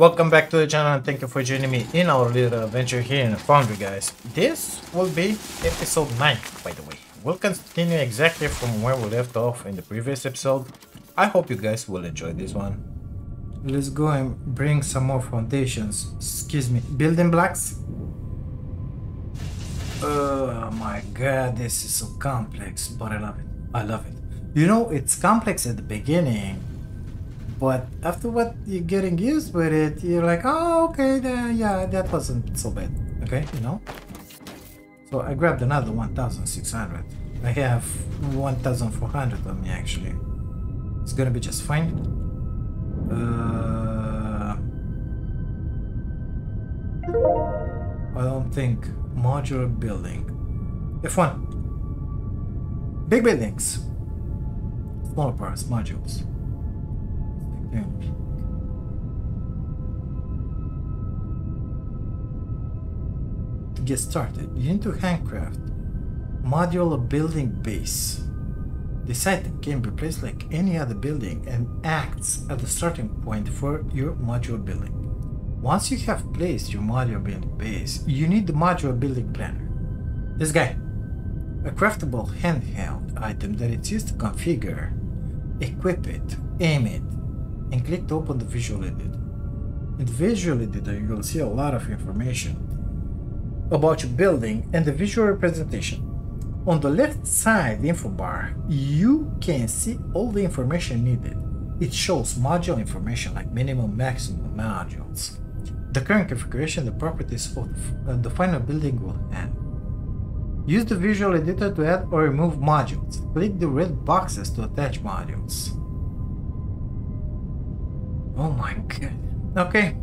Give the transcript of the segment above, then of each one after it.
Welcome back to the channel and thank you for joining me in our little adventure here in the Foundry guys. This will be episode 9 by the way. We'll continue exactly from where we left off in the previous episode. I hope you guys will enjoy this one. Let's go and bring some more foundations. Excuse me, building blocks? Oh my god, this is so complex, but I love it. I love it. You know, it's complex at the beginning, but after what you're getting used with it, you're like, oh, okay, then, yeah, that wasn't so bad. Okay, you know? So I grabbed another 1,600. I have 1,400 on me, actually. It's gonna be just fine. Uh, I don't think modular building. F1. Big buildings. Smaller parts, modules. To get started, you need to handcraft modular building base. This item can be placed like any other building and acts as the starting point for your modular building. Once you have placed your modular building base, you need the modular building planner. This guy. A craftable handheld item that is used to configure, equip it, aim it, and click to open the visual editor. In the visual editor, you will see a lot of information about your building and the visual representation. On the left side info bar, you can see all the information needed. It shows module information like minimum maximum modules, the current configuration, the properties of uh, the final building will have. Use the visual editor to add or remove modules. Click the red boxes to attach modules. Oh my god. Okay.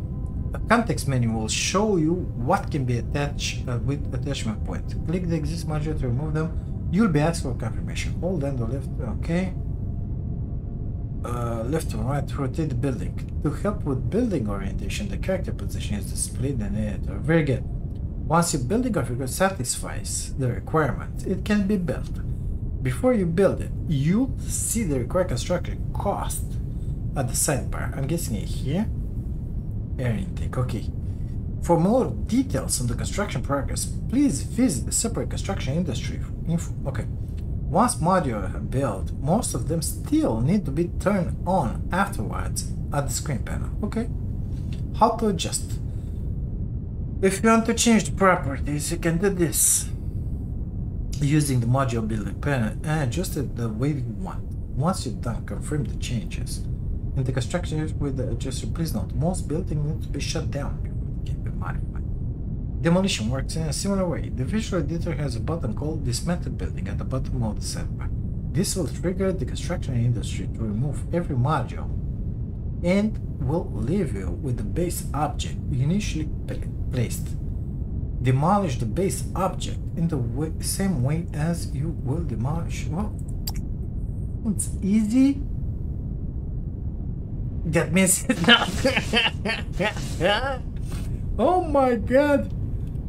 A context menu will show you what can be attached uh, with attachment point. Click the exist module to remove them. You'll be asked for confirmation. Hold down the left. Okay. Uh, left or right, rotate the building. To help with building orientation, the character position is displayed in the editor. Very good. Once your building configuration satisfies the requirement, it can be built. Before you build it, you'll see the required construction cost at the sidebar. I'm guessing it here. Air intake, okay. For more details on the construction progress, please visit the separate construction industry info. Okay. Once modules are built, most of them still need to be turned on afterwards at the screen panel. Okay. How to adjust? If you want to change the properties, you can do this using the module building panel and adjust it the way you want. Once you're done, confirm the changes. In the construction with the adjuster, please note, most buildings need to be shut down can be modified. Demolition works in a similar way. The visual editor has a button called Dismantle Building at the bottom of the sidebar. This will trigger the construction industry to remove every module and will leave you with the base object initially placed. Demolish the base object in the way, same way as you will demolish. Well, it's easy that means now. oh my god.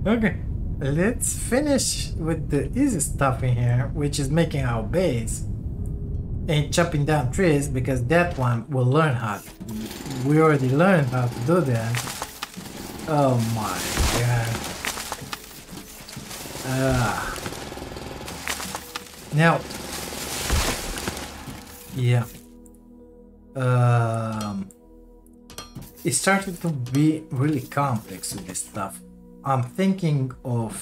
Okay. Let's finish with the easy stuff in here, which is making our base and chopping down trees because that one will learn how. We already learned how to do that. Oh my god. Uh, now, yeah um, it started to be really complex with this stuff. I'm thinking of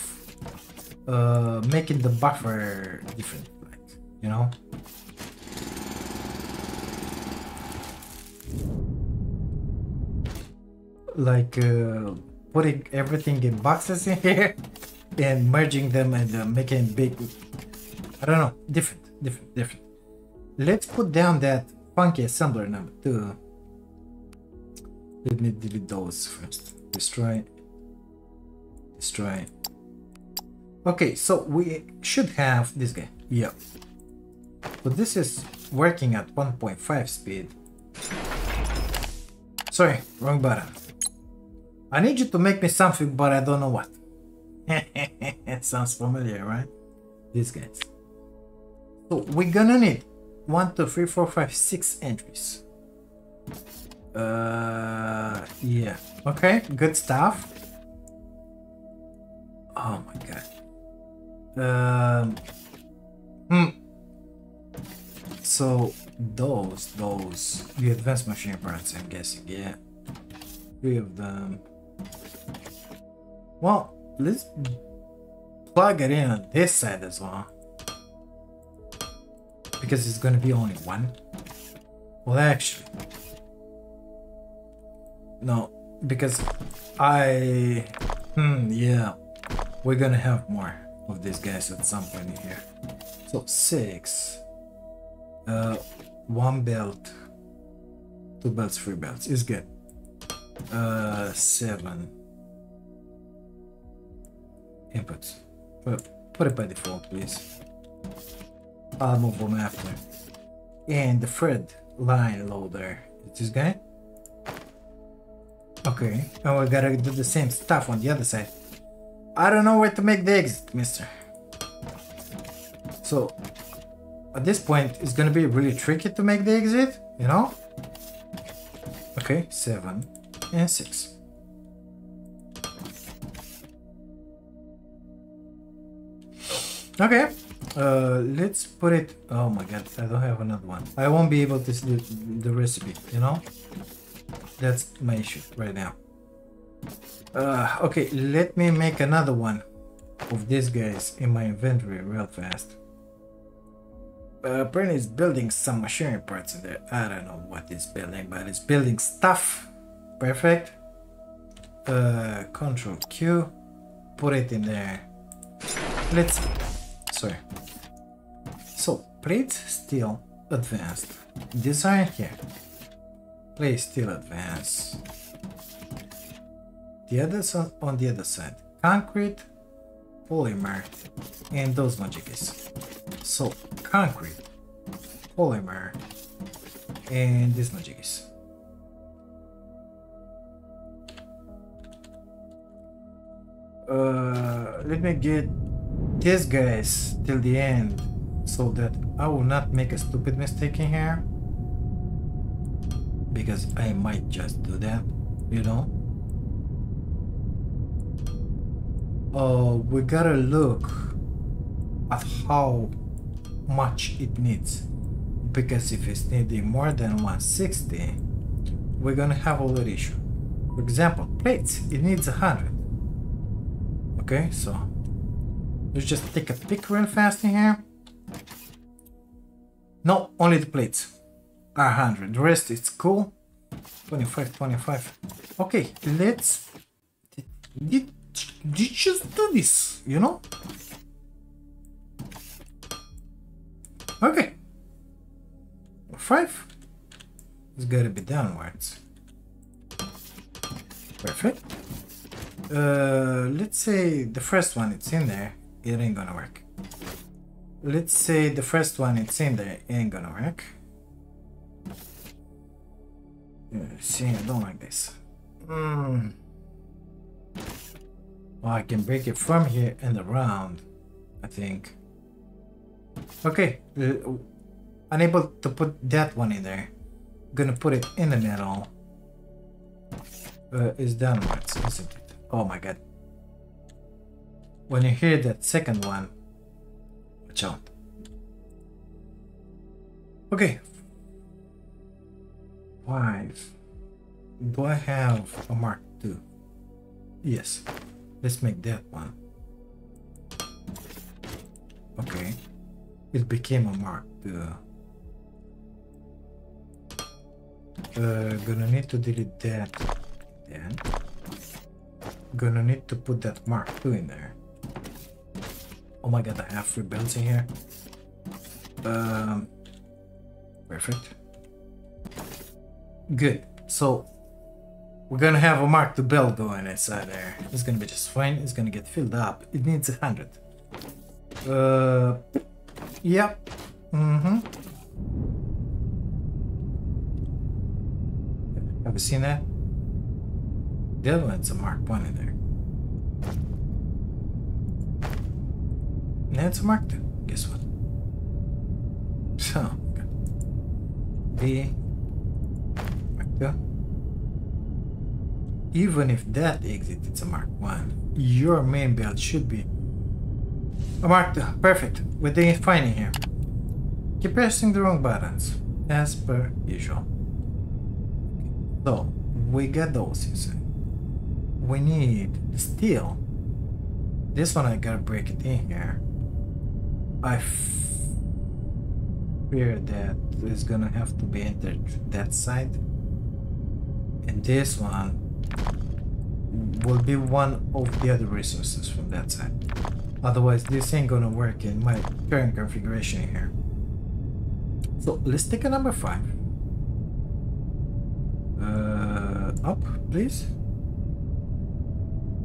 uh, making the buffer different, like, you know? Like uh, putting everything in boxes in here and merging them and uh, making big, I don't know, different, different, different. Let's put down that funky assembler number two. Let me delete those first. Destroy. Destroy. Okay, so we should have this guy. Yeah. But this is working at 1.5 speed. Sorry, wrong button. I need you to make me something, but I don't know what. it sounds familiar, right? These guys. So we're gonna need one, two, three, four, five, six entries. Uh, yeah. Okay, good stuff. Oh my god. Um. Hmm. So those, those, the advanced machine parts, I'm guessing, yeah. Three of them. Well, let's plug it in on this side as well. Because it's gonna be only one. Well, actually, no, because I, hmm, yeah, we're gonna have more of these guys at some point here. So six, uh, one belt, two belts, three belts is good. Uh, seven inputs. Put, put it by default, please. I'll move them after. And the third line loader is this guy. Okay, oh, and we gotta do the same stuff on the other side. I don't know where to make the exit, mister. So, at this point, it's gonna be really tricky to make the exit, you know? Okay, seven and six. Okay, uh, let's put it. Oh my god, I don't have another one. I won't be able to the, the recipe, you know? That's my issue right now. Uh, okay, let me make another one of these guys in my inventory real fast. Uh, apparently it's building some machinery parts in there. I don't know what it's building, but it's building stuff. Perfect. Uh, control Q. Put it in there. Let's... Sorry. So, plate steel advanced. Design here. Plate steel advanced. The others on, on the other side. Concrete, polymer, and those magickies. So, concrete, polymer, and these magickies. Uh, let me get these guys till the end so that I will not make a stupid mistake in here. Because I might just do that you know? Uh, we gotta look at how much it needs. Because if it's needing more than 160 we're gonna have a little issue. For example plates it needs 100 okay so let's just take a pick real fast in here no only the plates are 100 the rest is cool 25 25 okay let's did, did just do this you know Okay. Five. It's gotta be downwards. Perfect. Uh, let's say the first one it's in there, it ain't gonna work. Let's say the first one it's in there, it ain't gonna work. See, I don't like this. Mm. Well, I can break it from here and around, I think. Okay, uh, unable to put that one in there. Gonna put it in the middle. Uh, is downwards, isn't it? Oh my god. When you hear that second one, Okay. Five. Do I have a mark two? Yes. Let's make that one. Okay it became a mark. Uh, uh, gonna need to delete that. Then gonna need to put that mark 2 in there. Oh my god, I have three belts in here. Um, perfect. Good. So we're gonna have a mark 2 belt going inside there. It's gonna be just fine. It's gonna get filled up. It needs a hundred. Uh, Yep. Mm-hmm. Have you seen that? The other one's a Mark 1 in there. And it's a Mark 2. Guess what? So, B, Mark 2. even if that exit is a Mark 1, your main build should be a Mark 2. Perfect. We're doing fine in here. Keep pressing the wrong buttons, as per usual. So, we got those inside. We need the steel. This one I gotta break it in here. I fear that is gonna have to be entered that side. And this one will be one of the other resources from that side. Otherwise, this ain't gonna work in my current configuration here. So let's take a number five. Uh, up, please.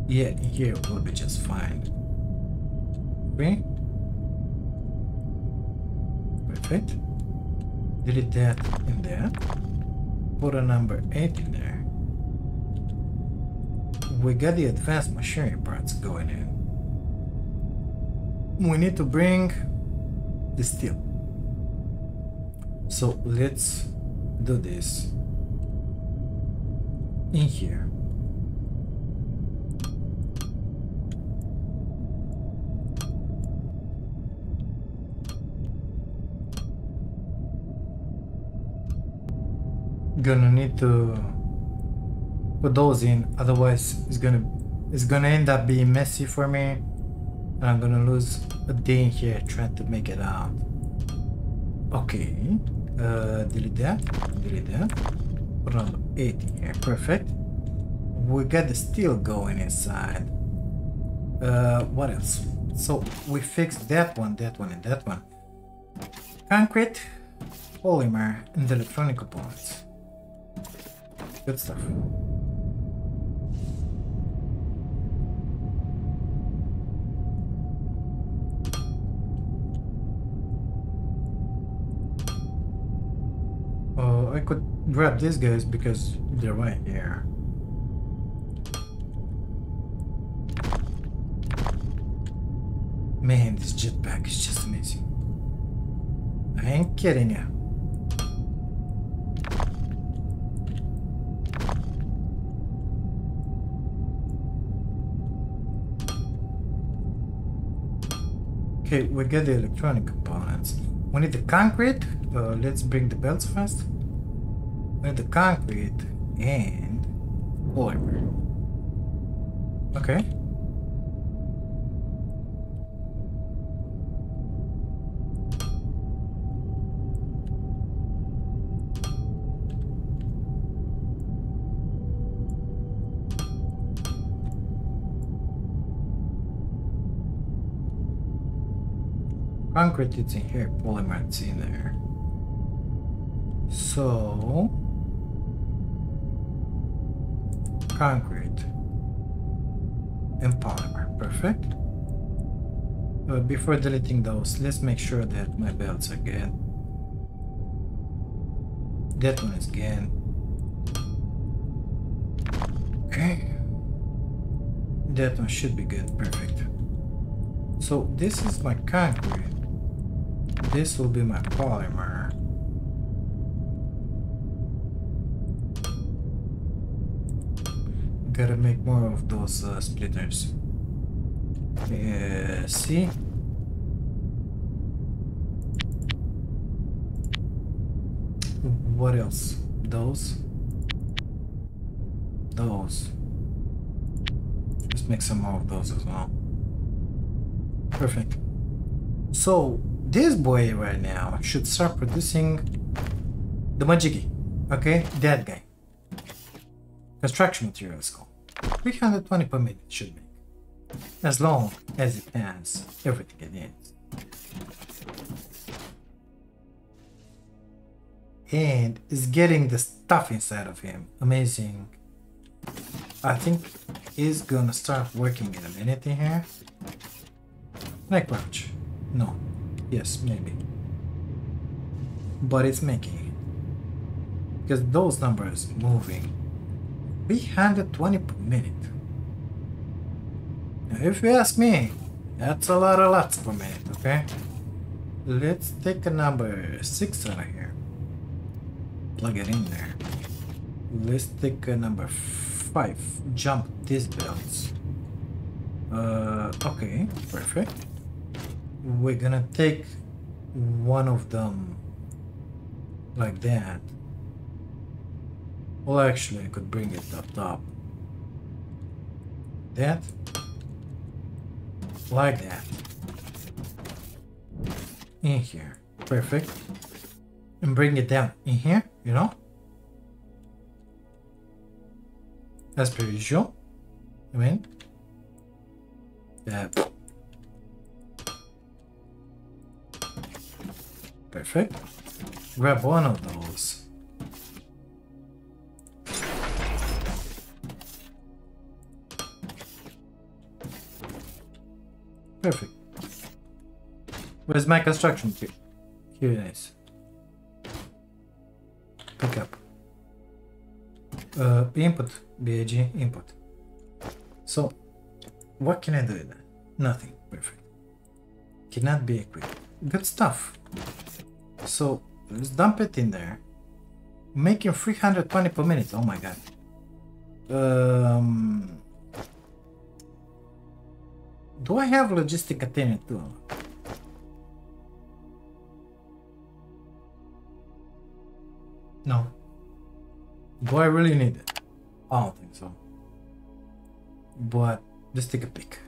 Yeah, here will be just fine. Three. Perfect. Delete that in there. Put a number 8 in there. We got the advanced machinery parts going in. We need to bring the steel. So let's do this in here. Gonna need to put those in, otherwise it's gonna it's gonna end up being messy for me, and I'm gonna lose a day here trying to make it out. Okay, uh, delete that, delete that. Put 8 in here, perfect. We got the steel going inside. Uh, what else? So we fixed that one, that one, and that one. Concrete, polymer, and electronic components. Good stuff. Oh, I could grab these guys because they're right here. Man, this jetpack is just amazing. I ain't kidding you. Okay, we get the electronic components. We need the concrete. Uh, let's bring the belts first. We need the concrete and polymer. Okay. Is in here, polymer is in there. So, concrete and polymer, perfect. But before deleting those, let's make sure that my belts are good. That one is good. Okay. That one should be good, perfect. So this is my concrete. This will be my polymer. Gotta make more of those uh, splitters. Uh, see? What else? Those? Those. Let's make some more of those as well. Perfect. So, this boy right now should start producing the Majiki. Okay, that guy. Construction materials called. 320 per minute should make. As long as it has everything it needs. And is getting the stuff inside of him. Amazing. I think he's gonna start working in a minute in here. Like watch. No. Yes, maybe. But it's making. Because those numbers moving 320 per minute. Now, if you ask me, that's a lot of lots per minute, okay? Let's take a number 6 out of here. Plug it in there. Let's take a number five jump these belts. Uh, okay, perfect. We're gonna take one of them like that. Well, actually, I could bring it up top. That. Like that. In here. Perfect. And bring it down in here, you know? As per usual. I mean, yeah. Perfect. Grab one of those. Perfect. Where's my construction kit? Here it is. Pick up. Uh, input, BAG, input. So, what can I do with that? Nothing. Perfect. Cannot be equipped. Good stuff. So, let's dump it in there. Making 320 per minute. Oh my god. Um, do I have logistic attendant too? No. Do I really need it? I don't think so. But just take a pic.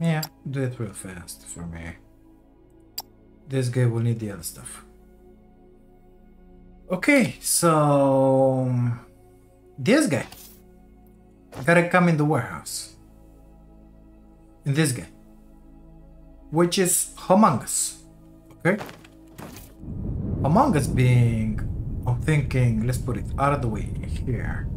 Yeah, do it real fast for me. This guy will need the other stuff. Okay, so um, this guy gotta come in the warehouse. And this guy, which is Among Us. Okay, Among Us being, I'm thinking, let's put it out of the way here.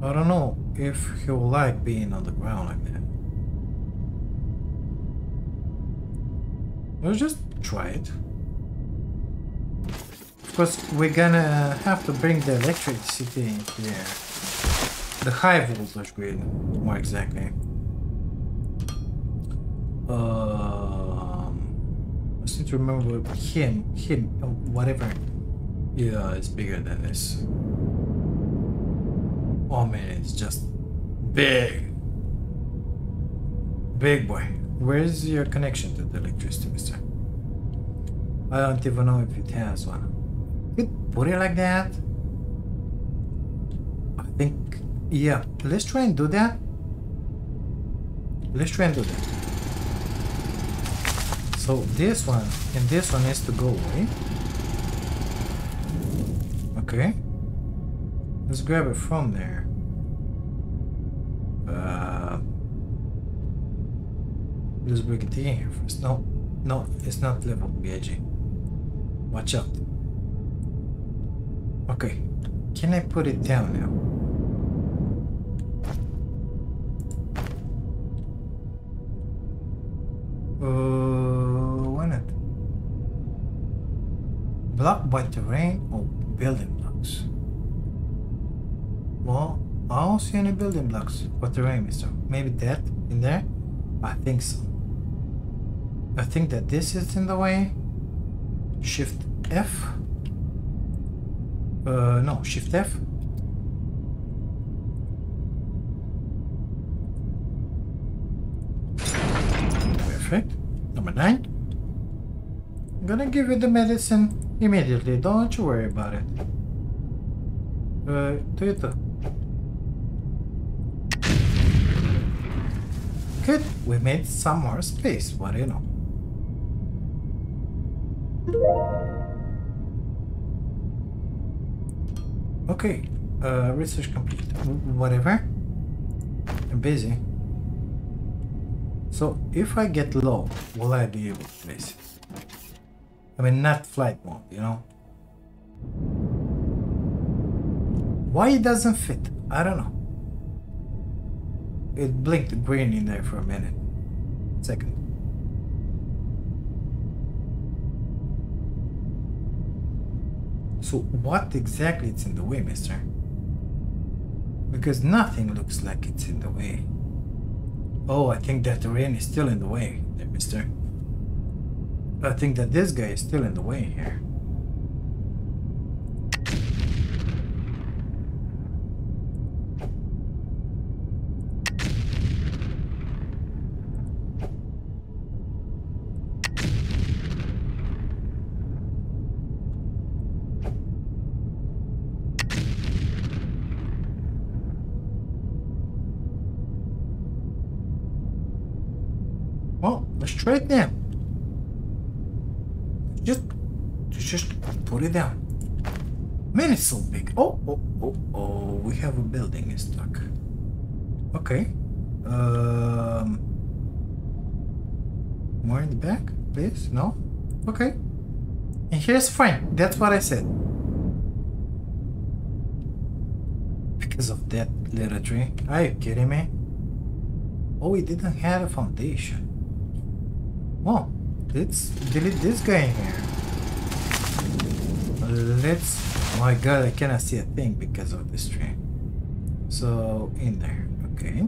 I don't know if he'll like being on the ground like that. Let's just try it. Of course, we're gonna have to bring the electricity in here. The high voltage grid, more exactly. Um, I seem to remember him, him, whatever. Yeah, it's bigger than this. Oh man, it's just big. Big boy. Where's your connection to the electricity, mister? I don't even know if it has one. You put it like that? I think, yeah, let's try and do that. Let's try and do that. So this one and this one has to go away. Okay. Let's grab it from there. Uh, let's bring it in here first. No, no, it's not level BAG. Watch out. Okay, can I put it down now? Uh, why not? Blocked by terrain or building I don't see any building blocks. What terrain, mister? Maybe that in there? I think so. I think that this is in the way. Shift F. Uh, no, Shift F. Perfect. Number nine. I'm gonna give you the medicine immediately. Don't you worry about it. Uh, do it Good. We made some more space. What do you know? Okay. Uh, research complete. Whatever. I'm busy. So, if I get low, will I be able to place it? I mean, not flight mode, you know? Why it doesn't fit? I don't know. It blinked the green in there for a minute. Second. So what exactly is in the way, mister? Because nothing looks like it's in the way. Oh, I think that the rain is still in the way mister. I think that this guy is still in the way here. It then. Just, just put it down. Man, it's so big. Oh, oh, oh, oh, we have a building stuck. Okay. Um, more in the back, please? No? Okay. And here's fine. That's what I said. Because of that little tree. Are you kidding me? Oh, we didn't have a foundation. Well, let's delete this guy in here. Let's... Oh my god, I cannot see a thing because of this tree. So, in there. Okay.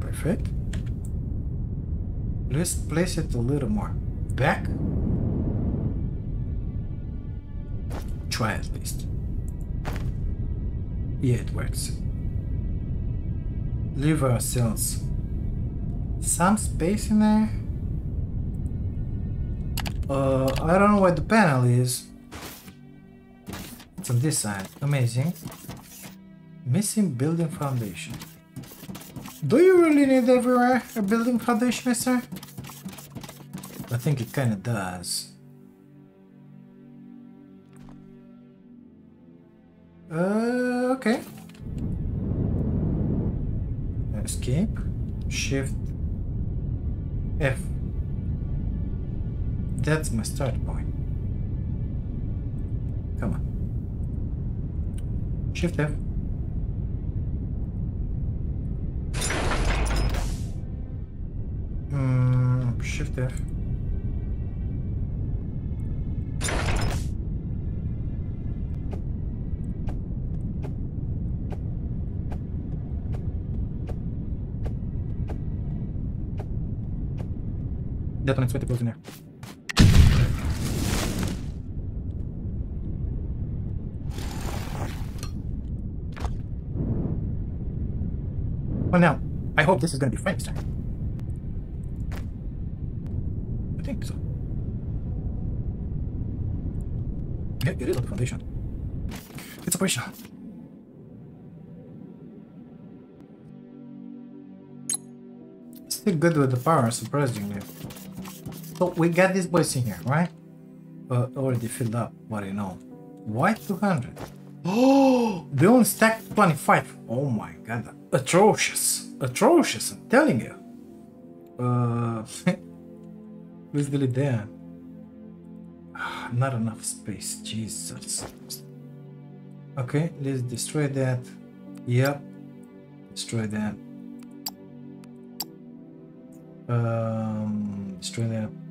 Perfect. Let's place it a little more back. Try at least. Yeah, it works. Leave ourselves some space in there. Uh, I don't know where the panel is. It's on this side. Amazing. Missing building foundation. Do you really need everywhere a building foundation, mister? I think it kinda does. Uh, okay. Escape. Shift. F. That's my start point. Come on. Shift F. Mm, shift F. That unexpected goes in there. Well now, I hope this is gonna be this time. I think so. Yeah, it is on the foundation. It's operational. Still good with the power, surprisingly. So we got these boys in here, right? Uh, already filled up, what you know. Why 200? Oh, they only stacked 25. Oh my god, atrocious. Atrocious, I'm telling you. Uh, please delete that. Not enough space, Jesus. Okay, let's destroy that. Yep, destroy that. Um, destroy that.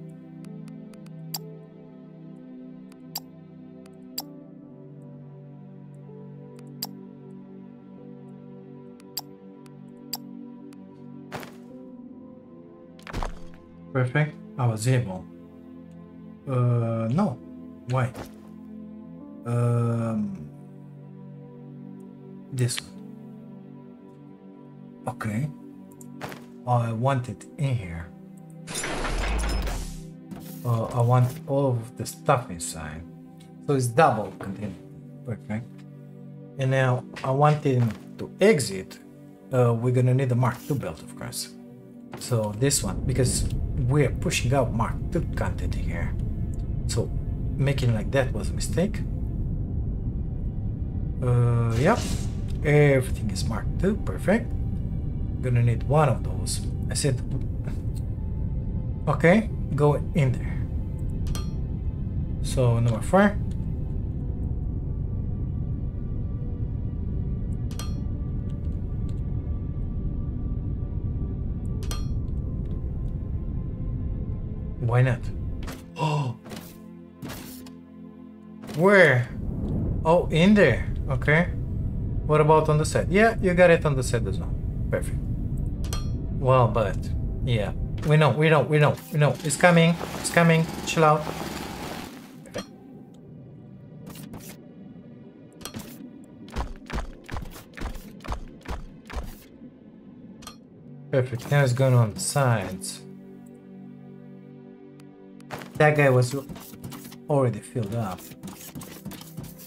Perfect. I was able. Uh, no. Why? Um, this one. Okay. I want it in here. Uh, I want all of the stuff inside. So it's double container. Perfect. And now I want him to exit. Uh, we're gonna need a Mark II belt, of course. So this one, because we're pushing out Mark II content here. So making like that was a mistake. Uh, yep. Everything is Mark II, perfect. Gonna need one of those. I said, okay, go in there. So number four. Why not? Oh. Where? Oh, in there. Okay. What about on the side? Yeah, you got it on the side as well. Perfect. Well, but yeah, We know, we know, we know, we know. It's coming. It's coming. Chill out. Perfect. Now it's going on the sides. That guy was already filled up.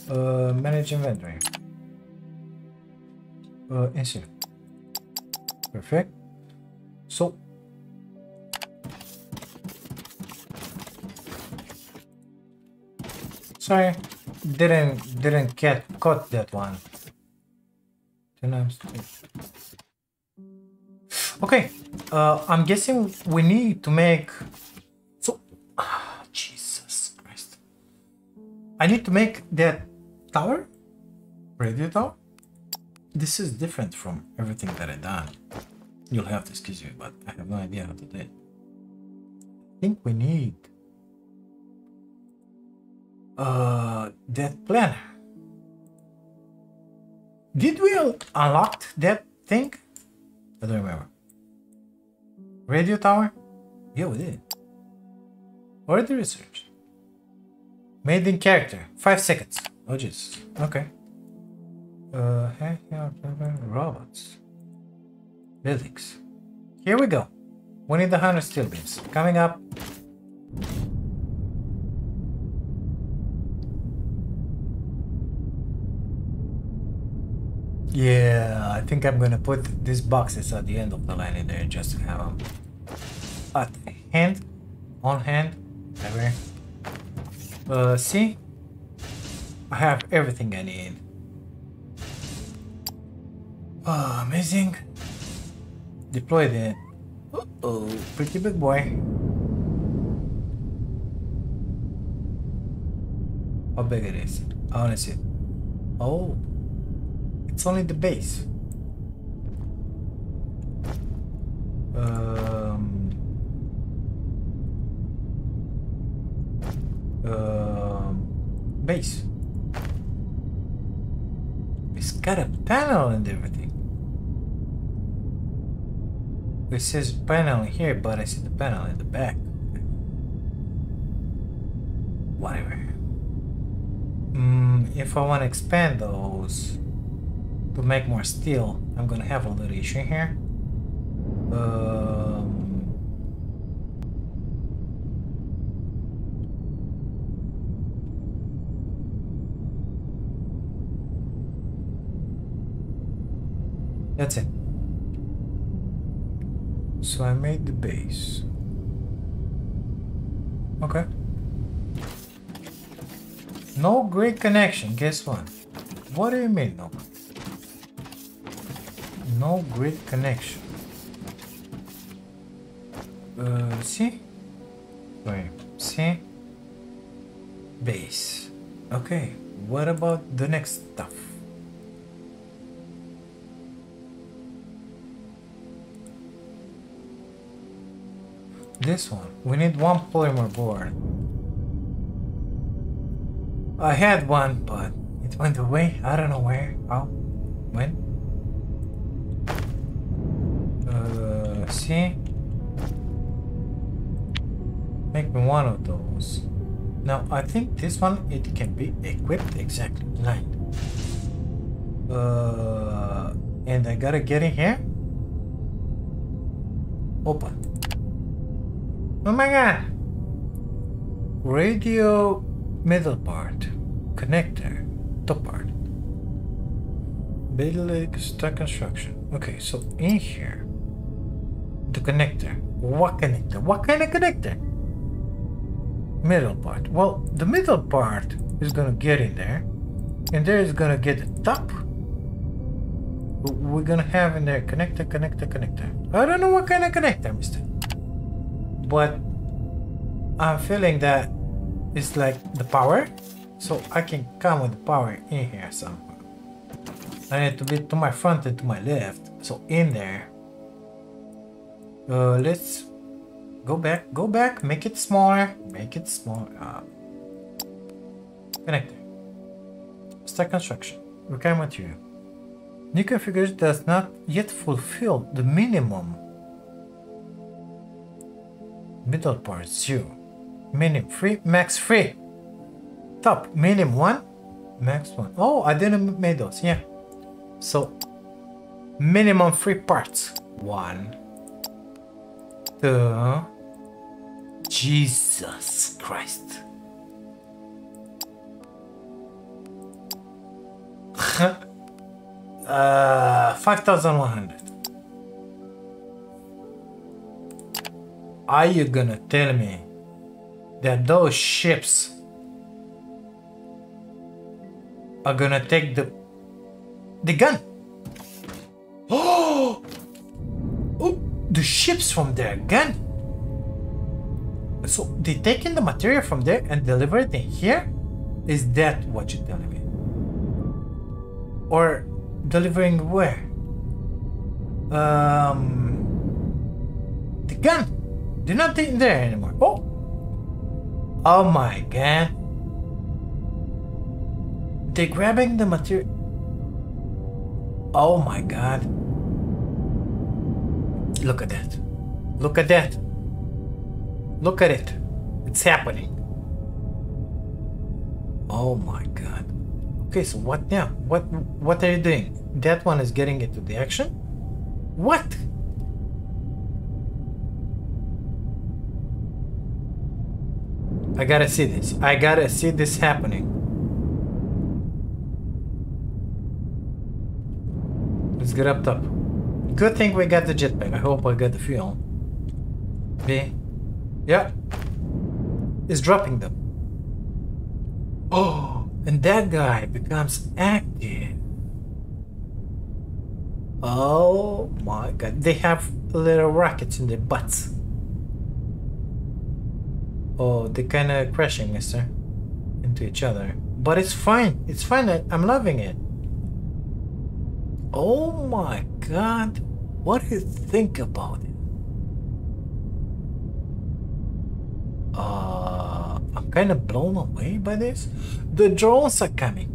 Uh, manage inventory. Uh, insert. Perfect. So. Sorry, didn't didn't get caught that one. Okay, uh, I'm guessing we need to make I need to make that tower, radio tower. This is different from everything that I done. You'll have to excuse me, but I have no idea how to do it. I think we need uh that planner. Did we unlock that thing? I don't remember. Radio tower? Yeah, we did. Already researched. Made in character. Five seconds. Oh, jeez. Okay. Uh, robots. Buildings. Here we go. We need the 100 steel beams. Coming up. Yeah, I think I'm gonna put these boxes at the end of the line in there just to have them at hand, on hand, whatever. Uh, see? I have everything I need. Oh, amazing. Deploy it. Uh oh, pretty big boy. How big it is? I wanna see it. Oh, it's only the base. Um, um, base. It's got a panel and everything. It says panel here, but I see the panel in the back. Whatever. Mm, if I want to expand those to make more steel, I'm gonna have a little issue here. Um, that's it. So I made the base. Okay. No grid connection, guess what? What do you mean no? No grid connection. Uh, see? Wait, see? Base. Okay, what about the next stuff? This one. We need one polymer board. I had one, but it went away. I don't know where. How? When? Uh, see? Make me one of those. Now, I think this one, it can be equipped exactly. Line. Uh, and I gotta get in here. Open. Oh my god! Radio middle part, connector, top part. Basic stack construction. Okay, so in here, the connector. What connector? What kind of connector? Middle part. Well, the middle part is gonna get in there, and there is gonna get the top. We're gonna have in there connector, connector, connector. I don't know what kind of connector, mister but I'm feeling that it's like the power. So I can come with the power in here somehow I need to be to my front and to my left. So in there uh, let's go back go back make it smaller make it smaller uh, connector. Stack construction requirement material new configuration does not yet fulfill the minimum Middle part zero. minimum 3, max 3, Top, minimum one, max one. Oh, I didn't make those, yeah. So, minimum three parts. One, two, Jesus Christ. uh, 5,100. Are you gonna tell me that those ships are gonna take the the gun? Oh, the ships from their gun. So they taking the material from there and deliver it in here? Is that what you're telling me? Or delivering where? Um, the gun. They're not there anymore. Oh! Oh my god. They're grabbing the material. Oh my god. Look at that. Look at that. Look at it. It's happening. Oh my god. Okay, so what now? What what are you doing? That one is getting into the action? What? I gotta see this. I gotta see this happening. Let's get up top. Good thing we got the jetpack. I hope I got the fuel. B. Yeah. It's dropping them. Oh, and that guy becomes active. Oh my god. They have little rockets in their butts. Oh, they're kind of crashing, mister. Into each other. But it's fine. It's fine. I'm loving it. Oh my god. What do you think about it? Uh, I'm kind of blown away by this. The drones are coming.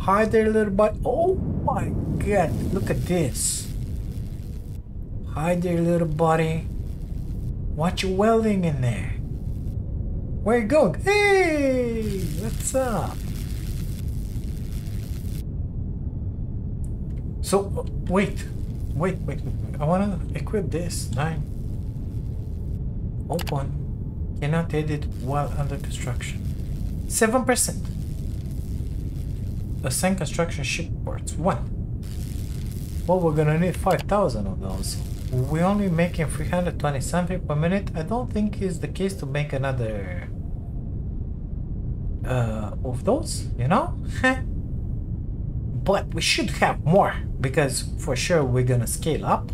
Hi there, little bud. Oh my god. Look at this. Hi there, little buddy. What you welding in there? Where you going? Hey, what's up? So, wait, wait, wait, wait. I wanna equip this. Nine. Open. Cannot edit while under construction. 7%. Assign construction ship parts. One. Well, we're gonna need 5,000 of those. We're only making 320 something per minute. I don't think it's the case to make another uh, of those, you know? but we should have more because for sure we're gonna scale up.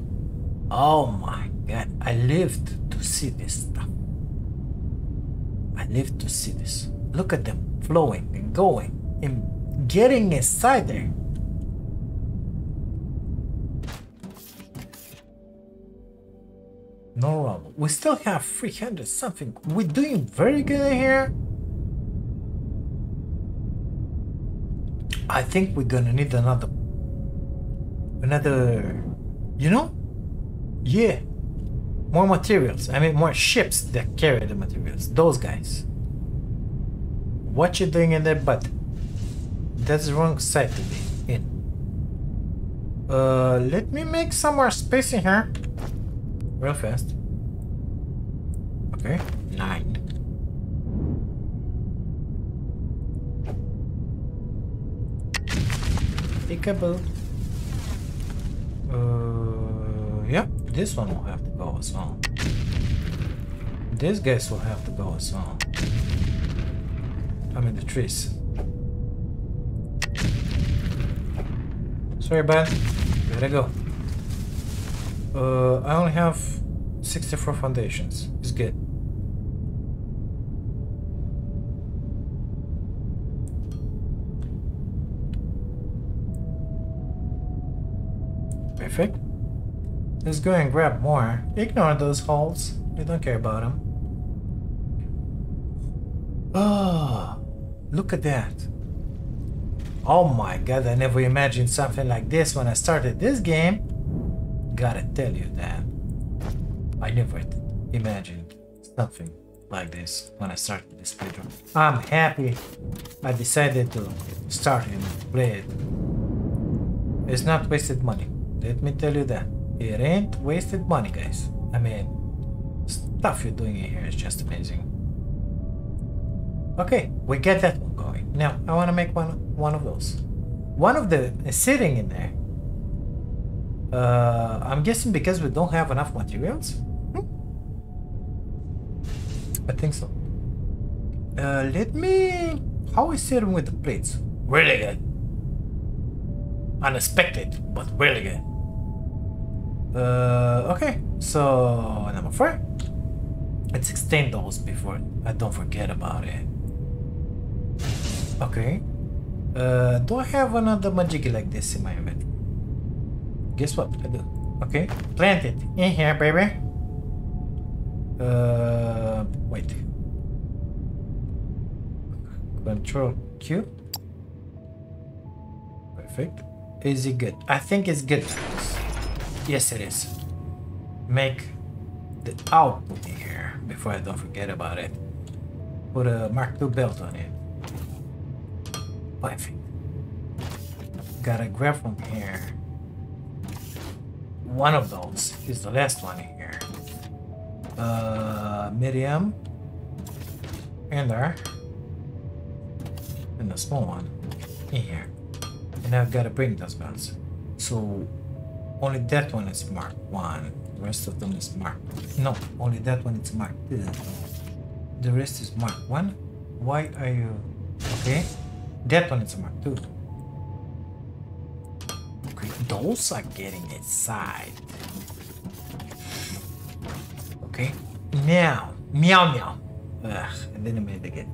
Oh my god, I lived to see this stuff. I lived to see this. Look at them flowing and going and getting inside there. No problem. We still have 300 something. We're doing very good here. I think we're gonna need another another you know? Yeah. More materials. I mean more ships that carry the materials. Those guys. What you doing in there but that's the wrong side to be in. Uh let me make some more space in here real fast okay nine Pickable. Uh, yep, this one will have to go as well. This guys will have to go as well. I'm in the trees. Sorry, bud. Gotta go. Uh, I only have 64 foundations. It's good. Perfect. Let's go and grab more. Ignore those holes. We don't care about them. Oh, look at that. Oh my god, I never imagined something like this when I started this game. Gotta tell you that. I never imagined something like this when I started this playthrough. I'm happy I decided to start and play it. It's not wasted money. Let me tell you that. It ain't wasted money, guys. I mean, stuff you're doing in here is just amazing. Okay, we get that one going. Now, I want to make one one of those. One of the is sitting in there. Uh, I'm guessing because we don't have enough materials? Hmm? I think so. Uh, let me... How is sitting with the plates? Really good. Unexpected, but really good. Uh, okay, so number four. Let's extend those before I don't forget about it. Okay. Uh, do I have another majiggy like this in my inventory? Guess what? I do. Okay. Plant it in here, baby. Uh, wait. Control Q. Perfect. Is it good? I think it's good. Yes, it is. Make the output here before I don't forget about it. Put a Mark II belt on it. Perfect. Gotta grab from here. One of those is the last one here. Uh, medium. And there. And the small one in here. And I've gotta bring those belts. So only that one is marked 1. The rest of them is marked... No, only that one is marked 2. The rest is marked 1. Why are you... Okay. That one is marked 2. Those are getting inside. Okay. meow, Meow meow. Ugh, I didn't make it again.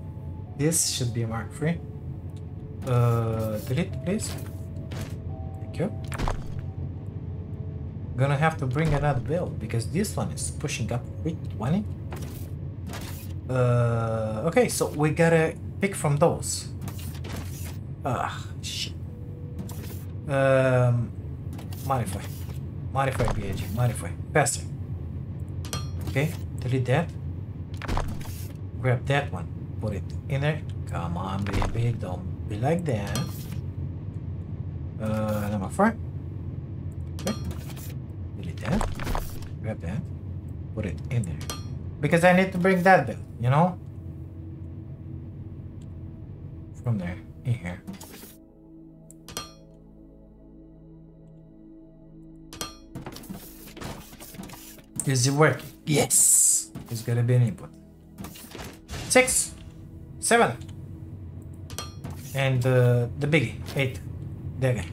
This should be marked free. Uh, delete, please. Thank you gonna have to bring another build because this one is pushing up with 20. Uh, okay, so we gotta pick from those. Ah, shit. Um, modify. Modify BAG. Modify. Faster. Okay, delete that. Grab that one. Put it in there. Come on, baby. Don't be like that. Uh, number four. Okay Delete that, grab that, put it in there. Because I need to bring that bill, you know? From there, in here. Is it working? Yes! It's gonna be an input. Six, seven, and uh, the biggie, eight. There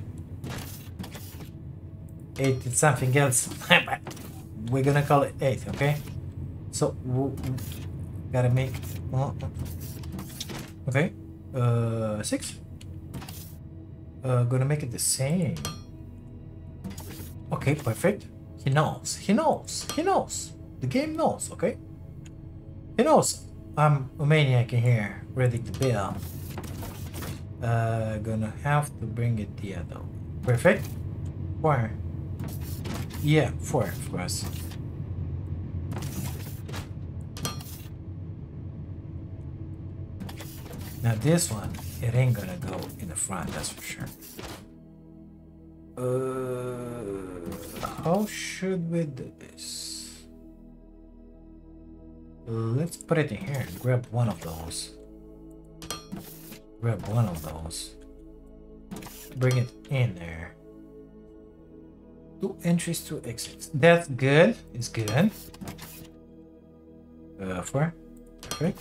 eight is something else we're gonna call it eight okay so gotta make uh, okay uh six uh gonna make it the same okay perfect he knows. He knows. He knows. The game knows okay? He knows. I'm a maniac in here ready to build uh gonna have to bring it the other perfect. Where yeah, four, of course. Now this one, it ain't gonna go in the front, that's for sure. Uh, how should we do this? Let's put it in here. Grab one of those. Grab one of those. Bring it in there. Two entries, two exits. That's good. It's good. Uh, four. Perfect.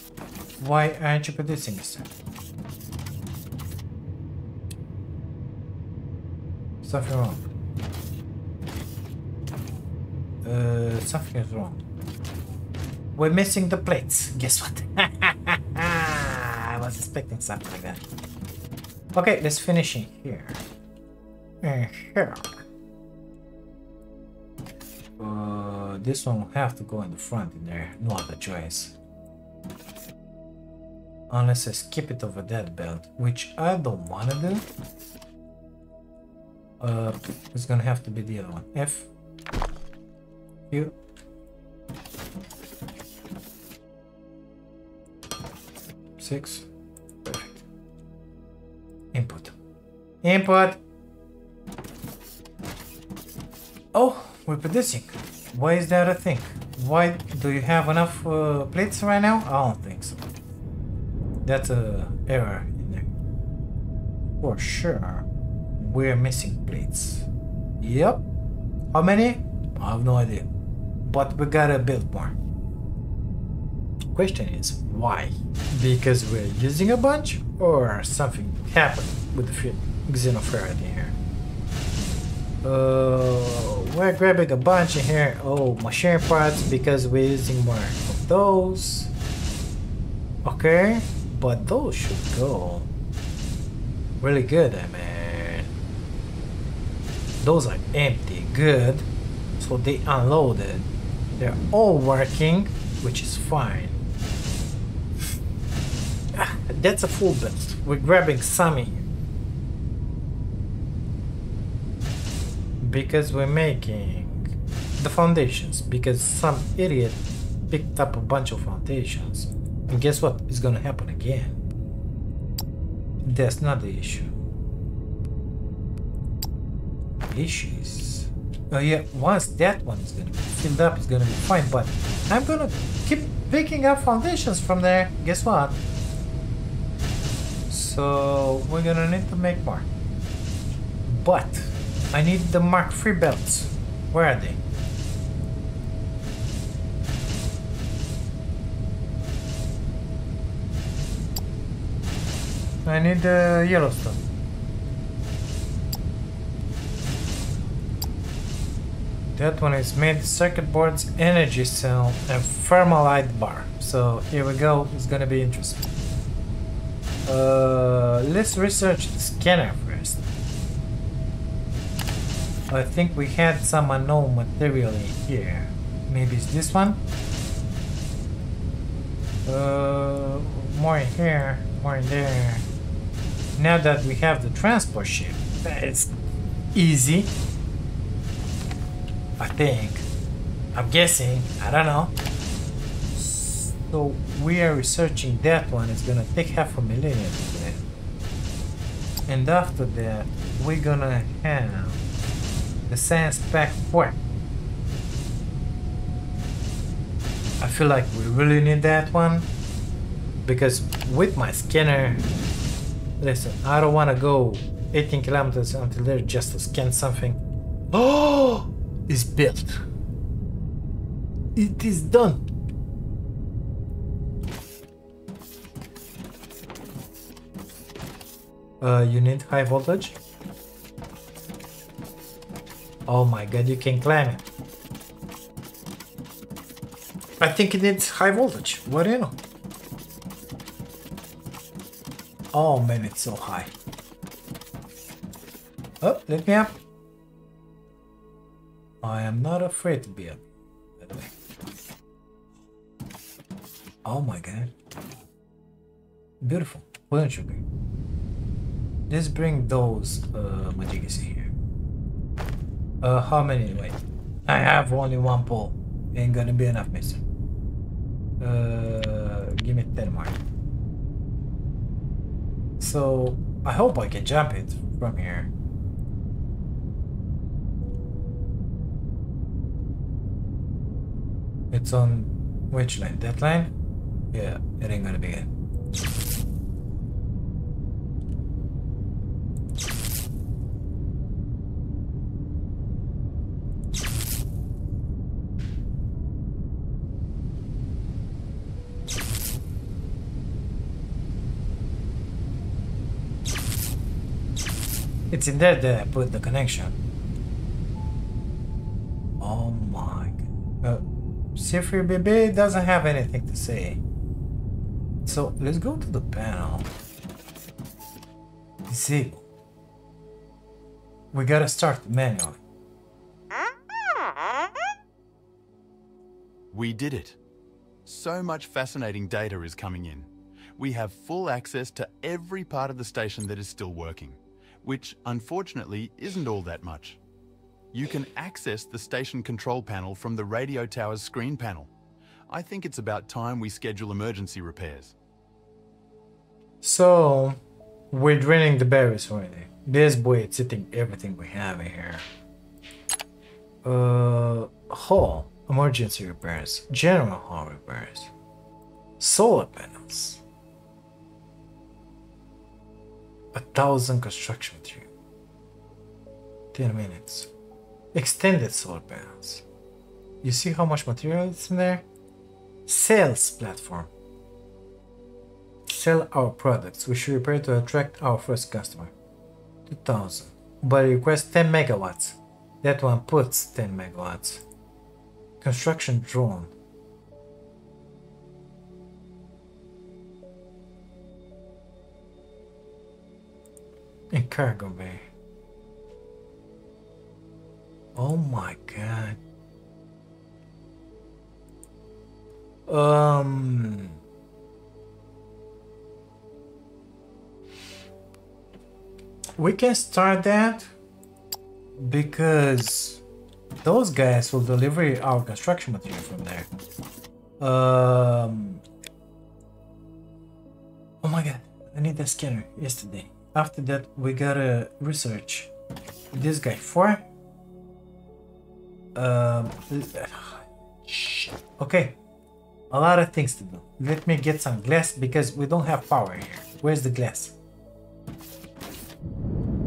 Why aren't you producing this? Something wrong. Uh, something is wrong. We're missing the plates. Guess what? I was expecting something like that. Okay, let's finish in here. Uh, here. Uh, this one will have to go in the front in there. No other choice. Unless I skip it over that belt, which I don't want to do. Uh, it's gonna have to be the other one. F. Q. Six. Perfect. Input. Input. Oh, we're producing. Why is that a thing? Why do you have enough uh, plates right now? I don't think so. That's a error in there. For sure, we're missing plates. Yep. How many? I have no idea. But we gotta build more. Question is why? Because we're using a bunch or something happened with the xenoferrite here? Uh, we're grabbing a bunch in here. Oh, machine parts because we're using more of those. Okay, but those should go really good, I mean. Those are empty, good. So they unloaded. They're all working, which is fine. Ah, that's a full build. We're grabbing some. Because we're making the foundations. Because some idiot picked up a bunch of foundations. And guess what? It's gonna happen again. That's not the issue. Issues. Oh yeah, once that one is gonna be filled up, it's gonna be fine. But I'm gonna keep picking up foundations from there. Guess what? So we're gonna need to make more. But I need the Mark III belts. Where are they? I need the yellow stuff. That one is made circuit boards, energy cell, and thermalite bar. So here we go. It's gonna be interesting. Uh, let's research the scanner first. I think we had some unknown material in here. Maybe it's this one? Uh, more in here, more in there. Now that we have the transport ship, it's easy. I think. I'm guessing. I don't know. So we are researching that one. It's gonna take half a millennium. And after that, we're gonna have the science pack 4. I feel like we really need that one because with my scanner Listen, I don't want to go 18 kilometers until there just to scan something. Oh, it's built. It is done. Uh, you need high voltage? Oh my god, you can climb it. I think it needs high voltage. What do you know? Oh man, it's so high. Oh, let me up. I am not afraid to be up, by the way. Oh my god. Beautiful. Wouldn't you agree? Let's bring those uh, Majigas here. Uh, how many anyway? I have only one pole. Ain't gonna be enough, mister. Uh, give me 10 more. So I hope I can jump it from here. It's on which line? That line? Yeah, it ain't gonna be it. It's in there that I put the connection. Sifri BB doesn't have anything to say. So let's go to the panel. Disable. We gotta start manually. We did it. So much fascinating data is coming in. We have full access to every part of the station that is still working which unfortunately isn't all that much. You can access the station control panel from the radio tower's screen panel. I think it's about time we schedule emergency repairs. So, we're draining the berries already. This boy is eating everything we have in here. Uh, hull, emergency repairs, general hull repairs, solar panels, a thousand construction material, 10 minutes, extended solar panels. You see how much material is in there? Sales platform. Sell our products. which We should repair to attract our first customer. 2000. But request 10 megawatts. That one puts 10 megawatts. Construction drone. In cargo bay. Oh my god. Um. We can start that because those guys will deliver our construction material from there. Um. Oh my god, I need the scanner yesterday. After that, we gotta research this guy for. Um. Okay, a lot of things to do. Let me get some glass because we don't have power here. Where's the glass?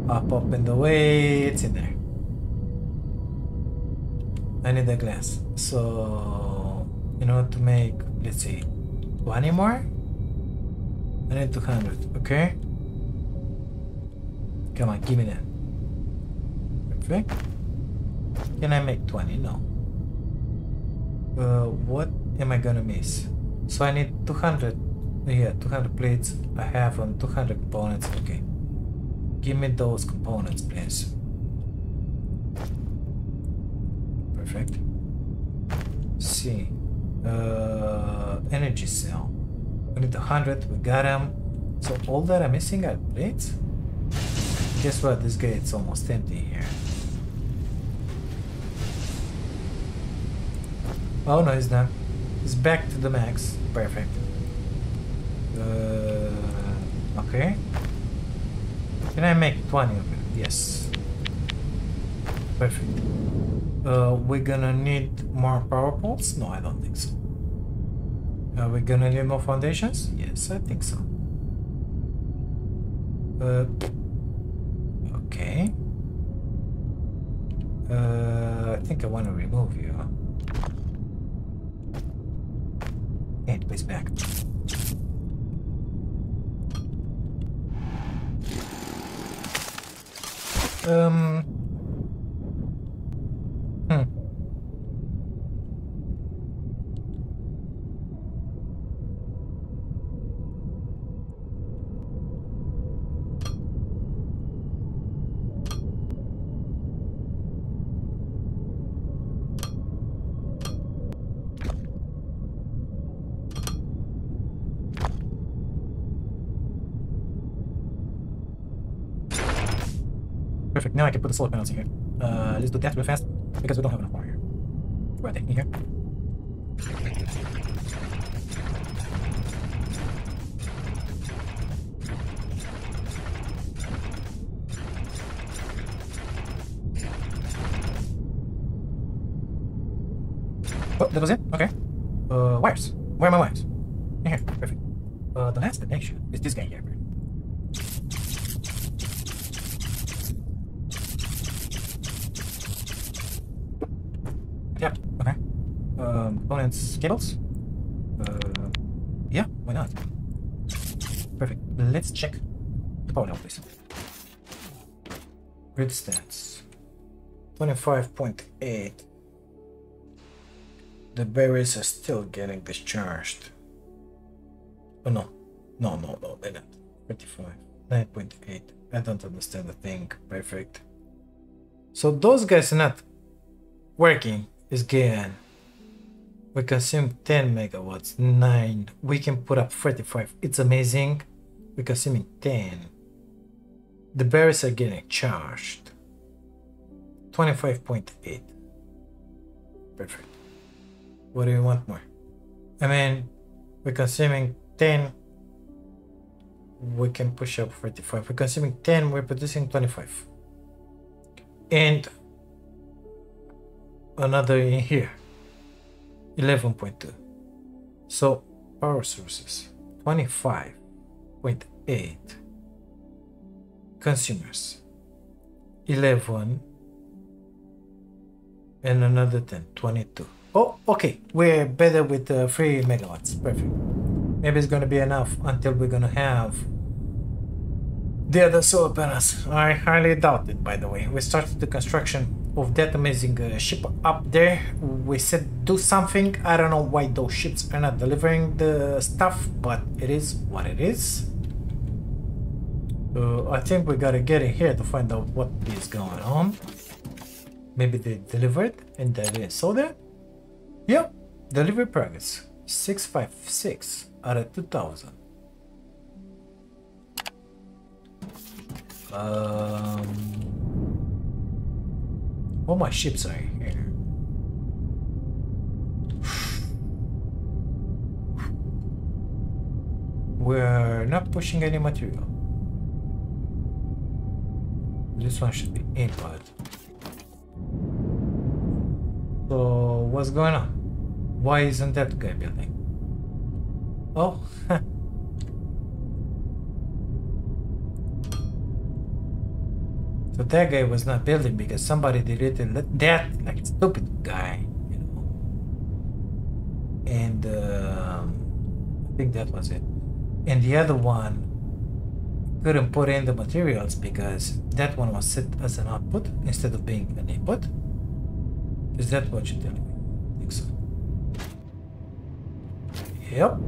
Up in the way. It's in there. I need the glass. So, in order to make, let's see, 20 more? I need 200, okay? Come on, give me that. Perfect. Can I make 20? No. Uh, what am I gonna miss? So I need 200, yeah, 200 plates. I have on 200 components, okay. Give me those components, please. Perfect. See. Uh, energy cell. We need 100, we got them. So all that I'm missing are plates? Guess what, this gate's almost empty here. Oh no, it's not. It's back to the max. Perfect. Uh, okay. Can I make 20 of it? Yes. Perfect. Uh, we're gonna need more power poles? No, I don't think so. Are we gonna need more foundations? Yes, I think so. Uh, okay. Uh, I think I want to remove you. And place back. Um. Hmm. Perfect. Now I can put the solar panels here. Uh, let's do that real fast because we don't have enough power here. They? In here. Oh, that was it? Okay. Uh, wires. Where are my wires? In here. Perfect. Uh, the last connection is this guy here. Yep. Okay. Um, components, cables. Uh, yeah. Why not? Perfect. Let's check the power level, please. Grid stats. Twenty-five point eight. The berries are still getting discharged. Oh no. No, no, no, they're not. 25. 9.8. I don't understand the thing. Perfect. So those guys are not working is good. We consume 10 megawatts, 9. We can put up 35. It's amazing. We're consuming 10. The berries are getting charged. 25.8. Perfect. What do you want more? I mean, we're consuming 10. we can push up 35 We're consuming 10, we're producing 25. And another in here, 11.2. So power sources, 25.8. Consumers, 11 and another 10, 22. Oh, okay, we're better with uh, 3 megawatts, perfect. Maybe it's gonna be enough until we're gonna have the other solar panels. I highly doubt it, by the way. We started the construction of that amazing uh, ship up there. We said do something. I don't know why those ships are not delivering the stuff, but it is what it is. Uh, I think we gotta get in here to find out what is going on. Maybe they delivered and that is so there. Yep, delivery progress 656 out of 2000. Um, all my ships are here. We're not pushing any material. This one should be input. So what's going on? Why isn't that guy building? Oh, So that guy was not building because somebody deleted that like stupid guy, you know. And um, I think that was it. And the other one couldn't put in the materials because that one was set as an output instead of being an input. Is that what you're telling me? I think so. Yep.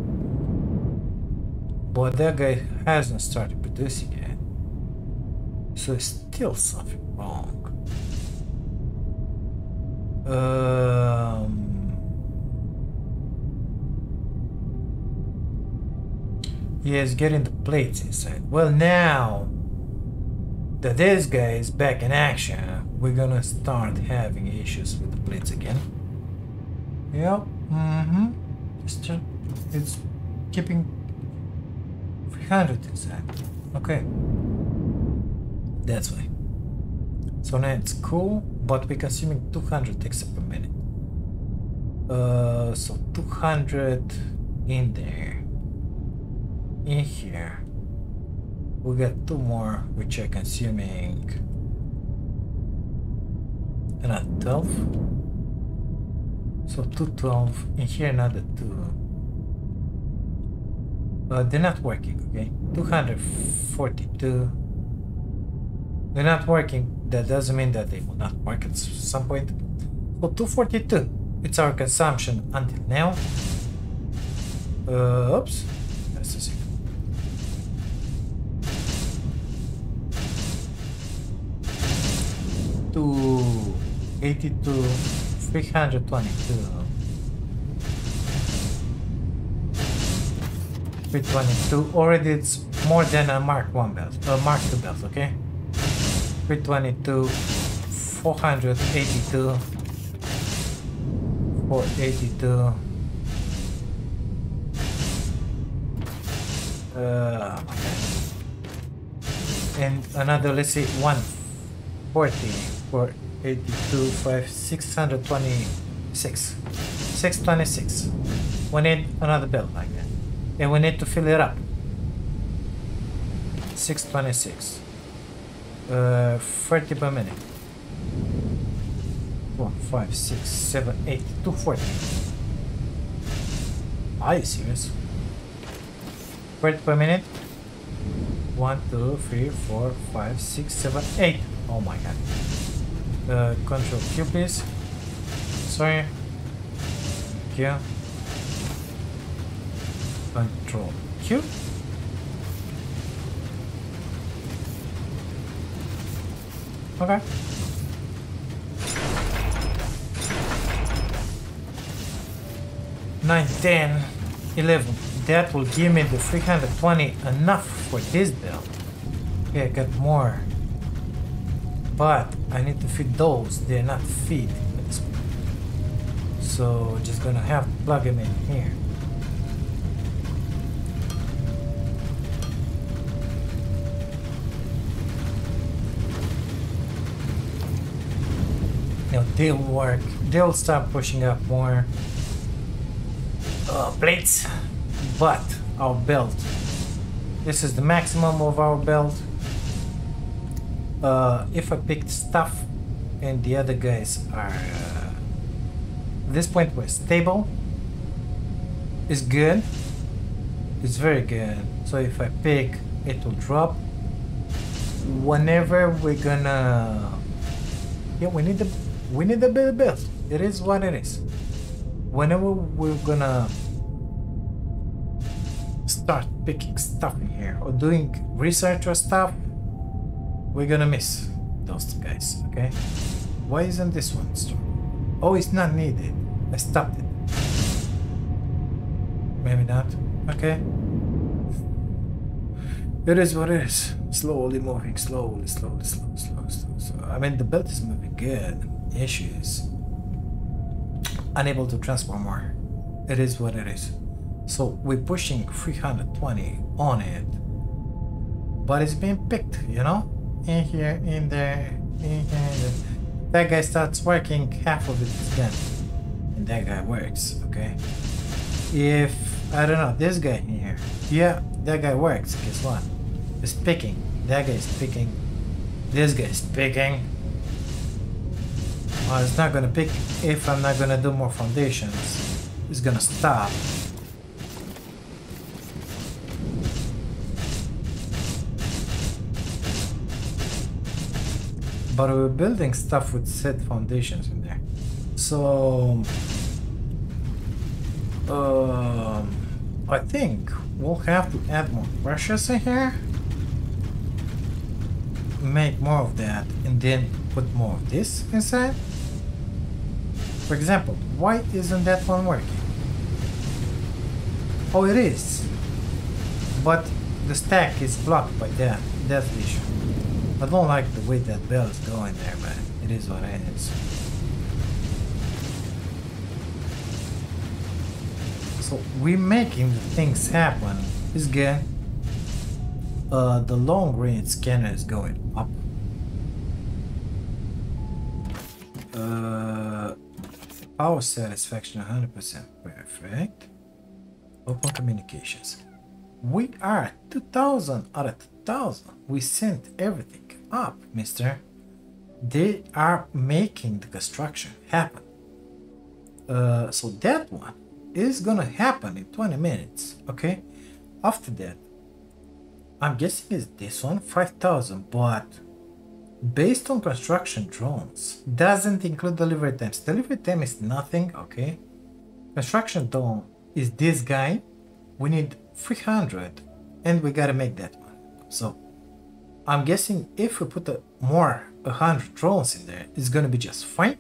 But that guy hasn't started producing yet. So still something wrong. Um, yes, getting the plates inside. Well, now that this guy is back in action, we're gonna start having issues with the plates again. Yep. Mm-hmm. It's just, it's keeping 300 inside. Okay. That's why. So now it's cool, but we're consuming 200 extra per minute. Uh, so 200 in there. In here. We got two more, which are consuming another 12. So 212. In here, another two. But they're not working, okay? 242. They're not working. That doesn't mean that they will not work at some point. So 242. It's our consumption until now. Uh, oops. That's a second. Two eighty-two, three hundred twenty-two. 322 already it's more than a mark 1 belt a mark 2 belt okay 322 482 482 uh, and another let's say 140 for 82 5 626 626 we need another belt like that. And we need to fill it up. 626 uh, 30 per minute. 4, 5, 6, 7, 8, 240. Are you serious? 30 per minute. 1, 2, 3, 4, 5, 6, 7, 8. Oh my god. Uh, control Q please. Sorry. Q. Control Q. Okay. Nine, ten, eleven. That will give me the 320 enough for this build. Okay, I got more. But I need to feed those. They're not feed. So just gonna have to plug them in here. They'll work. They'll start pushing up more uh, plates, but our belt. This is the maximum of our belt. Uh, if I picked stuff and the other guys are uh, this point we're stable is good it's very good so if I pick it will drop whenever we're gonna yeah we need the we need the build build it is what it is whenever we're gonna start picking stuff in here or doing research or stuff we're gonna miss those guys okay why isn't this one strong oh it's not needed I stopped it maybe not okay it is what it is. Slowly moving, slowly, slowly, slowly, slowly, slowly. slowly. I mean, the belt is moving good. The issue is unable to transport more. It is what it is. So we're pushing 320 on it, but it's being picked, you know? In here, in there, in here. In there. That guy starts working, half of it is gone. And that guy works, okay? If, I don't know, this guy in here, yeah, that guy works, guess what? It's picking. That guy's picking. This guy's picking. Well, it's not gonna pick if I'm not gonna do more foundations. It's gonna stop. But we're building stuff with set foundations in there. So... Um, I think we'll have to add more brushes in here. Make more of that and then put more of this inside. For example, why isn't that one working? Oh, it is. But the stack is blocked by that. That's the issue. I don't like the way that bell is going there, but it is what it is. So we're making the things happen. Is good. Uh, the long range scanner is going up. Power satisfaction 100% perfect. Open communications. We are at 2000 out of 2000. We sent everything up, mister. They are making the construction happen. Uh, so that one is gonna happen in 20 minutes, okay? After that, I'm guessing it's this one, 5000, but based on construction drones, doesn't include delivery times. Delivery time is nothing, okay? Construction drone is this guy. We need 300 and we gotta make that one. So I'm guessing if we put a more 100 drones in there, it's gonna be just fine.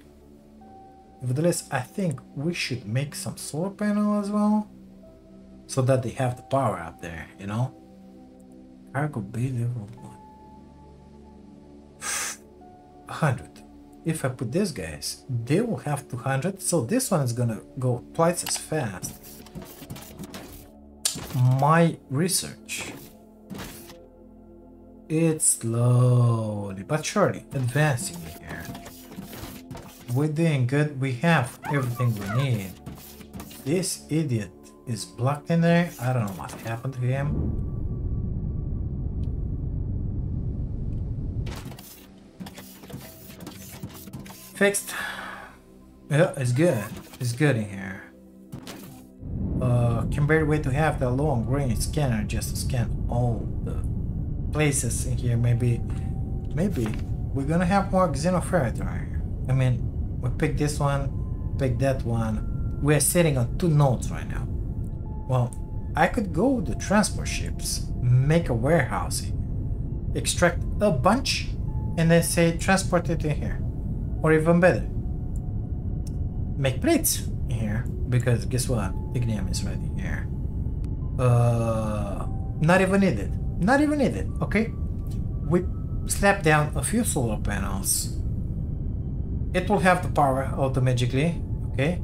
Nevertheless, I think we should make some solar panel as well. So that they have the power up there, you know? Cargo bay level 100. If I put these guys, they will have 200. So this one is gonna go twice as fast. My research. It's slowly but surely advancing here. We're doing good. We have everything we need. This idiot is blocked in there. I don't know what happened to him. Fixed. Yeah, it's good. It's good in here. Uh, can bear wait to have the long range scanner just to scan all the places in here. Maybe, maybe we're gonna have more xenoferrite right here. I mean, we pick this one, pick that one. We're sitting on two nodes right now. Well, I could go to transport ships, make a warehouse, extract a bunch, and then say transport it in here. Or even better, make plates here, because guess what? Ignium is right here. Uh, not even needed. Not even needed, okay? We slap down a few solar panels it will have the power automatically okay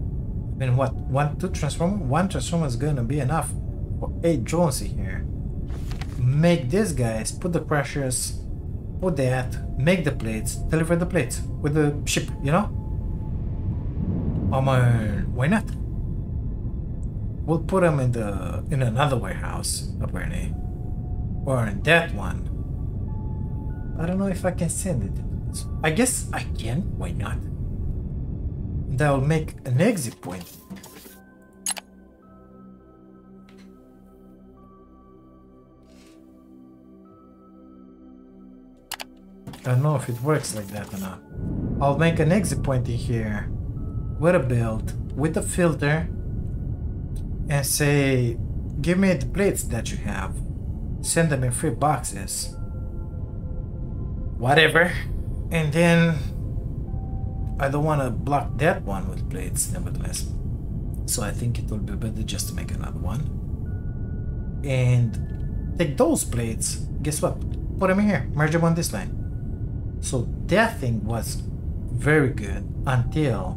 mean what one two transformer one transformer is gonna be enough for eight drones in here make these guys put the pressures put that make the plates deliver the plates with the ship you know oh I mean, why not? We'll put them in the in another warehouse, apparently, or in that one. I don't know if I can send it. I guess I can. Why not? That will make an exit point. I don't know if it works like that or not. I'll make an exit point in here with a build, with a filter, and say, give me the plates that you have. Send them in free boxes. Whatever. And then I don't want to block that one with plates, nevertheless. So I think it will be better just to make another one. And take those plates, guess what? Put them in here, merge them on this line. So that thing was very good until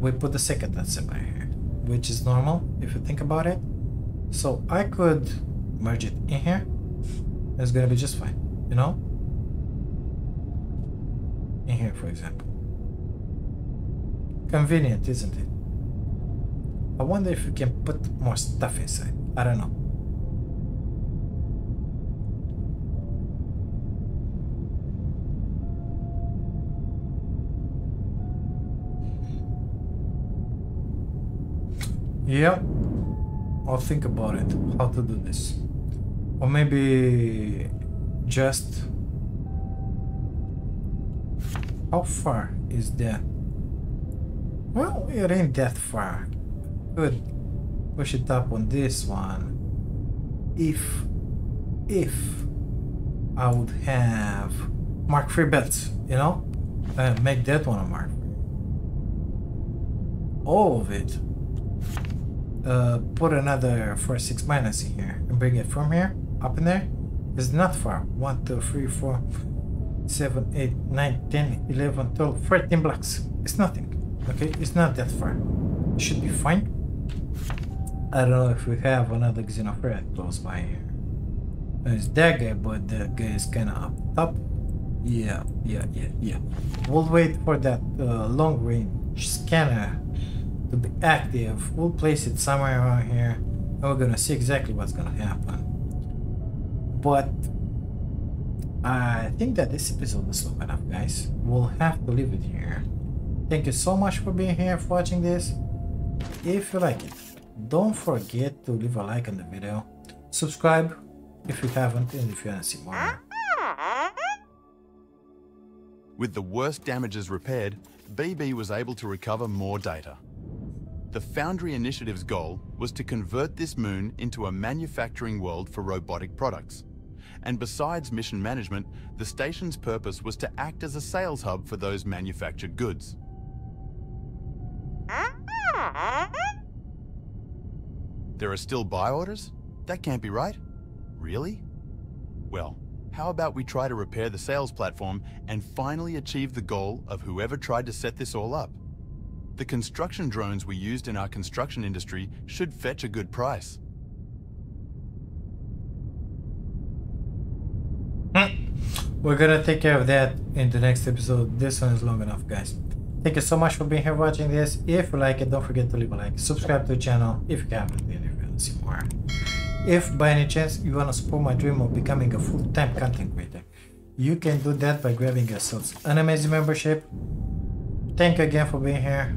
we put the second assembly here, which is normal if you think about it. So I could merge it in here. It's gonna be just fine, you know? In here, for example. Convenient, isn't it? I wonder if we can put more stuff inside. I don't know. Yeah, I'll think about it, how to do this. Or maybe just... How far is that? Well, it ain't that far. Could push it up on this one. If, if I would have Mark 3 belts, you know? Uh, make that one a Mark 3. All of it uh, put another 4 6 minus in here and bring it from here up in there. Is not far. 1 2 3 4 7 8 9 10 11 12 13 blocks. It's nothing okay? It's not that far. It should be fine. I don't know if we have another Xenoferrite close by here. There's that guy but that guy is kind of up top. Yeah yeah yeah yeah. We'll wait for that uh, long range scanner to be active. We'll place it somewhere around here and we're gonna see exactly what's gonna happen. But I think that this episode is long enough guys. We'll have to leave it here. Thank you so much for being here for watching this. If you like it, don't forget to leave a like on the video. Subscribe if you haven't and if you want to see more. With the worst damages repaired, BB was able to recover more data. The Foundry Initiative's goal was to convert this moon into a manufacturing world for robotic products. And besides mission management, the station's purpose was to act as a sales hub for those manufactured goods. There are still buy orders? That can't be right. Really? Well, how about we try to repair the sales platform and finally achieve the goal of whoever tried to set this all up? The construction drones we used in our construction industry should fetch a good price. Hmm. We're gonna take care of that in the next episode. This one is long enough, guys. Thank you so much for being here watching this. If you like it, don't forget to leave a like. Subscribe to the channel if you haven't and if you want to see more. If by any chance you want to support my dream of becoming a full-time content creator, you can do that by grabbing yourselves an amazing membership. Thank you again for being here.